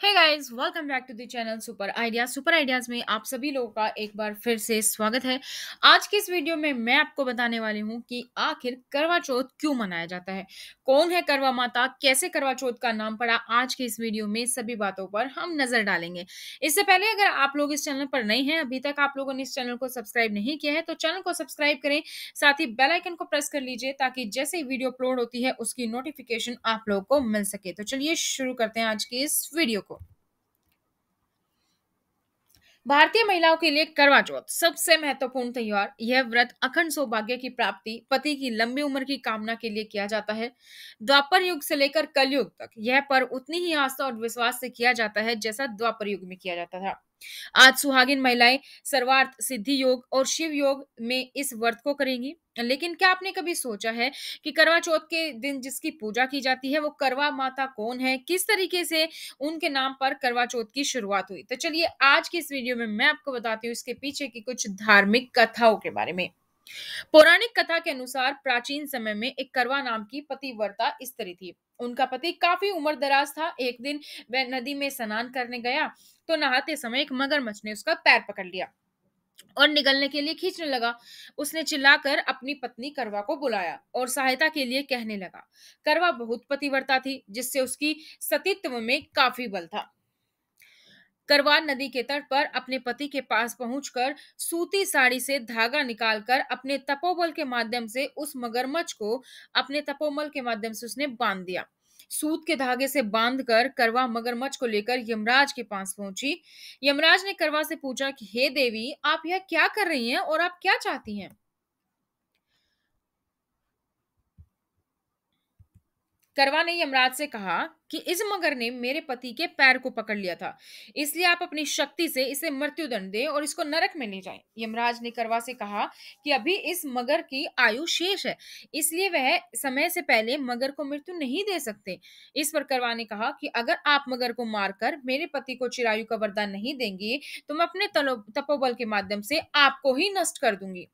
Hey guys welcome back to the channel super ideas super ideas में आप सभी लोगों का एक बार फिर से स्वागत है। आज की इस वीडियो में मैं आपको बताने वाली हूँ कि आखिर करवा चौथ क्यों मनाया जाता है। कौन है करवा माता? कैसे करवा चौथ का नाम पड़ा? आज के इस वीडियो में सभी बातों पर हम नज़र डालेंगे। इससे पहले अगर आप लोग इस चैनल पर नहीं है, अभी तक आप लोगों ने इस चैनल को सब्सक्राइब नहीं किया है तो चैनल को सब्सक्राइब करें। साथ ही बेलाइकन को प्रेस कर लीजिए ताकि जैसे ही वीडियो अपलोड होती है, उसकी नोटिफिकेशन आप लोगों को मिल सके। तो चलिए शुरू करते हैं आज की इस वीडियो को भारतीय महिलाओं के लिए करवा चौथ, सबसे महत्वपूर्ण त्यौहार। यह व्रत अखंड सौभाग्य की प्राप्ति, पति की लंबी उम्र की कामना के लिए किया जाता है। द्वापर युग से लेकर कलयुग तक यह पर्व उतनी ही आस्था और विश्वास से किया जाता है जैसा द्वापर युग में किया जाता था। आज सुहागिन महिलाएँ सर्वार्थ सिद्धि योग और शिव योग में इस व्रत को करेंगी। लेकिन क्या आपने कभी सोचा है कि करवा चौथ के दिन जिसकी पूजा की जाती है, वो करवा माता कौन है? किस तरीके से उनके नाम पर करवा चौथ की शुरुआत हुई? तो चलिए आज की इस वीडियो में मैं आपको बताती हूँ इसके पीछे की कुछ धार्मिक कथाओं के बारे में। पौराणिक कथा के अनुसार प्राचीन समय में एक करवा नाम की पतिव्रता स्त्री थी। उनका पति काफ़ी उम्र दराज था। एक दिन वह नदी में स्नान करने गया तो नहाते समय एक मगरमच्छ ने उसका पैर पकड़ लिया और निकलने के लिए खींचने लगा। उसने चिल्लाकर अपनी पत्नी करवा को बुलाया और सहायता के लिए कहने लगा। करवा बहुत पतिव्रता थी, जिससे उसकी सतीत्व में काफ़ी बल था। करवा नदी के तट पर अपने पति के पास पहुंचकर सूती साड़ी से धागा निकालकर अपने तपोबल के माध्यम से उस मगरमच्छ को अपने तपोबल के माध्यम से उसने बाँध दिया। सूत के धागे से बांधकर करवा मगरमच्छ को लेकर यमराज के पास पहुँची। यमराज ने करवा से पूछा कि, हे देवी, आप यह क्या कर रही हैं और आप क्या चाहती हैं? करवा ने यमराज से कहा कि इस मगर ने मेरे पति के पैर को पकड़ लिया था। इसलिए आप अपनी शक्ति से इसे मृत्यु दंड दें और इसको नरक में ले जाएँ। यमराज ने करवा से कहा कि अभी इस मगर की आयु शेष है, इसलिए वह समय से पहले मगर को मृत्यु नहीं दे सकते। इस पर करवा ने कहा कि अगर आप मगर को मारकर मेरे पति को चिरायु का वरदान नहीं देंगे तो मैं अपने तपोबल के माध्यम से आपको ही नष्ट कर दूँगी।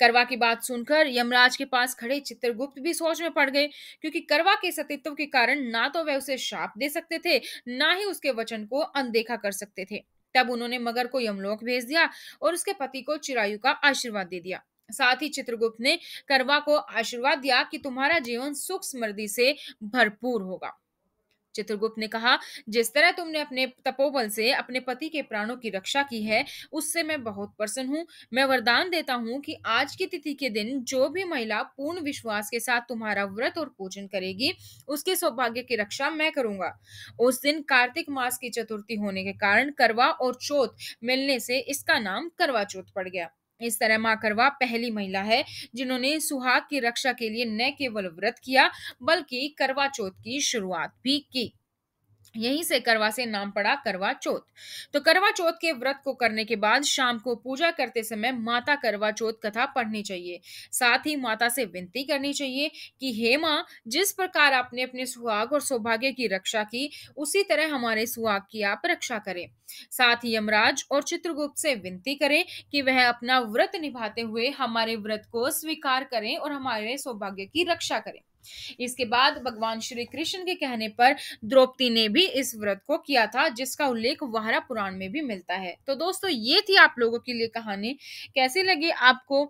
करवा की बात सुनकर यमराज के पास खड़े चित्रगुप्त भी सोच में पड़ गए, क्योंकि करवा के सतीत्व के कारण ना तो वह उसे शाप दे सकते थे, ना ही उसके वचन को अनदेखा कर सकते थे। तब उन्होंने मगर को यमलोक भेज दिया और उसके पति को चिरायु का आशीर्वाद दे दिया। साथ ही चित्रगुप्त ने करवा को आशीर्वाद दिया कि तुम्हारा जीवन सुख समृद्धि से भरपूर होगा। चित्रगुप्त ने कहा, जिस तरह तुमने अपने तपोबल से अपने पति के प्राणों की रक्षा की है, उससे मैं बहुत प्रसन्न हूँ। मैं वरदान देता हूँ कि आज की तिथि के दिन जो भी महिला पूर्ण विश्वास के साथ तुम्हारा व्रत और पूजन करेगी, उसके सौभाग्य की रक्षा मैं करूँगा। उस दिन कार्तिक मास की चतुर्थी होने के कारण करवा और चौथ मिलने से इसका नाम करवा चौथ पड़ गया। इस तरह माँ करवा पहली महिला है, जिन्होंने सुहाग की रक्षा के लिए न केवल व्रत किया, बल्कि करवा चौथ की शुरुआत भी की। यहीं से करवा से नाम पड़ा करवा चौथ। तो करवा चौथ के व्रत को करने के बाद शाम को पूजा करते समय माता करवा चौथ कथा पढ़नी चाहिए। साथ ही माता से विनती करनी चाहिए कि, हे माँ, जिस प्रकार आपने अपने सुहाग और सौभाग्य की रक्षा की, उसी तरह हमारे सुहाग की आप रक्षा करें। साथ ही यमराज और चित्रगुप्त से विनती करें कि वह अपना व्रत निभाते हुए हमारे व्रत को स्वीकार करें और हमारे सौभाग्य की रक्षा करें। इसके बाद भगवान श्री कृष्ण के कहने पर द्रौपदी ने भी इस व्रत को किया था, जिसका उल्लेख वारा पुराण में भी मिलता है। तो दोस्तों, ये थी आप लोगों के लिए कहानी। कैसी लगी आपको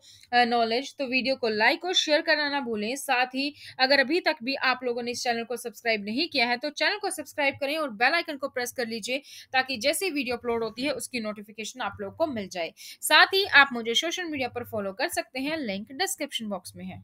नॉलेज तो वीडियो को लाइक और शेयर करना ना भूलें। साथ ही, अगर अभी तक भी आप लोगों ने इस चैनल को सब्सक्राइब नहीं किया है तो चैनल को सब्सक्राइब करें और बेल आइकन को प्रेस कर लीजिए, ताकि जैसे वीडियो अपलोड होती है, उसकी नोटिफिकेशन आप लोग को मिल जाए। साथ ही, आप मुझे सोशल मीडिया पर फॉलो कर सकते हैं लिंक डिस्क्रिप्शन बॉक्स में है।